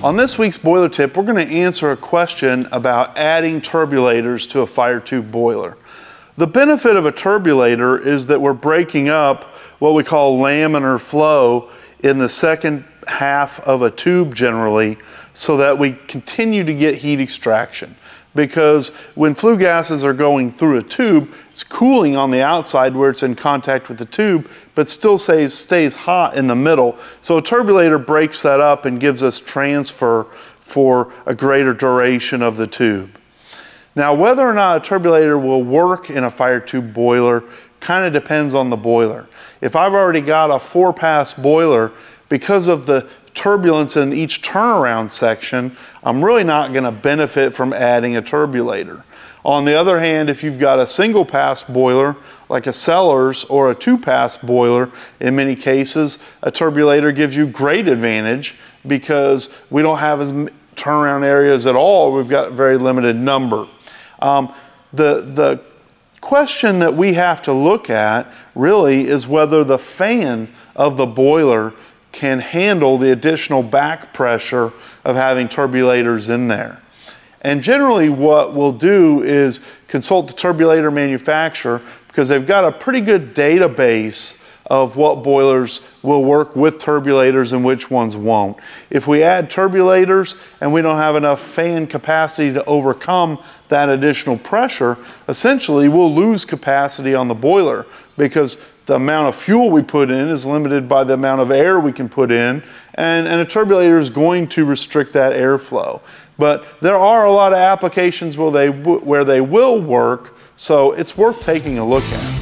On this week's boiler tip, we're going to answer a question about adding turbulators to a fire tube boiler. The benefit of a turbulator is that we're breaking up what we call laminar flow in the second half of a tube generally so that we continue to get heat extraction because when flue gases are going through a tube, it's cooling on the outside where it's in contact with the tube, but still stays, stays hot in the middle. So a turbulator breaks that up and gives us transfer for a greater duration of the tube. Now, whether or not a turbulator will work in a fire tube boiler kind of depends on the boiler. If I've already got a four pass boiler, because of the turbulence in each turnaround section, I'm really not going to benefit from adding a turbulator. On the other hand, if you've got a single pass boiler, like a Sellers or a two pass boiler, in many cases, a turbulator gives you great advantage because we don't have as turnaround areas at all. We've got a very limited number. Um, the, the question that we have to look at really is whether the fan of the boiler can handle the additional back pressure of having turbulators in there. And generally what we'll do is consult the turbulator manufacturer because they've got a pretty good database of what boilers will work with turbulators and which ones won't. If we add turbulators and we don't have enough fan capacity to overcome that additional pressure, essentially we'll lose capacity on the boiler because the amount of fuel we put in is limited by the amount of air we can put in, and, and a turbulator is going to restrict that airflow. But there are a lot of applications where they, where they will work, so it's worth taking a look at.